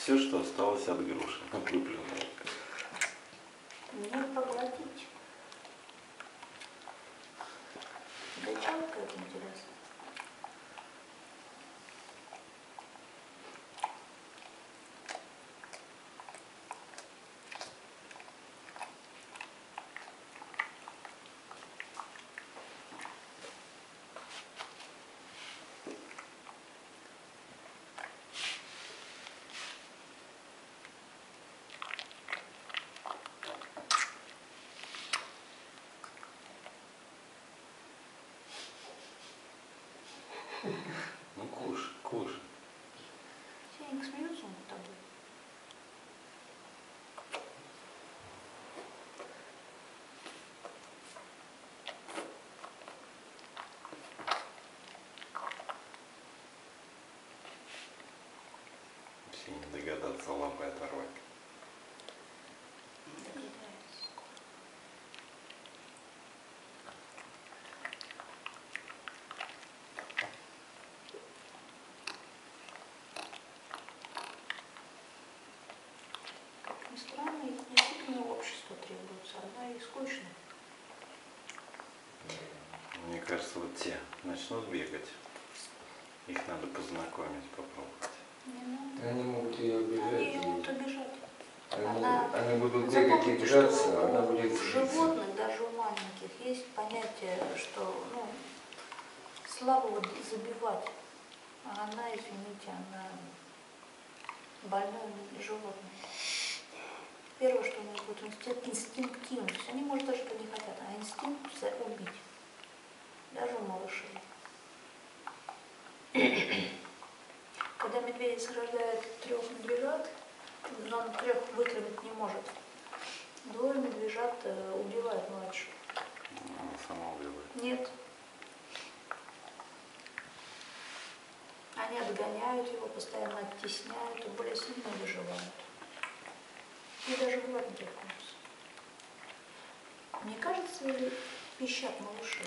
все, что осталось от груши, выплюнула. Не поглотить. Да интересно. Ну кушай, кушай. Сенька смеется над тобой. Все не догадаться лапой одна и скучно. Мне кажется, вот те начнут бегать. Их надо познакомить, попробовать. Не надо. Они могут ее Они обижать. могут и обижать. Они, Она- они будут бегать и а она у будет злиться. животных, даже у маленьких, есть понятие, что ну, слабого забивать. А она, извините, она больное животное. Инстинкт, инстинктивно. То есть они, может, даже не хотят, а инстинкт убить. Даже у малышей. Когда медведица рождает трех медвежат, но он трех выкормить не может. Двое медвежат э, убивают младших. Она сама убивает. Нет. Они отгоняют его, постоянно оттесняют и более сильно выживают. И даже не толкнутся. Мне кажется, или пищат малыши.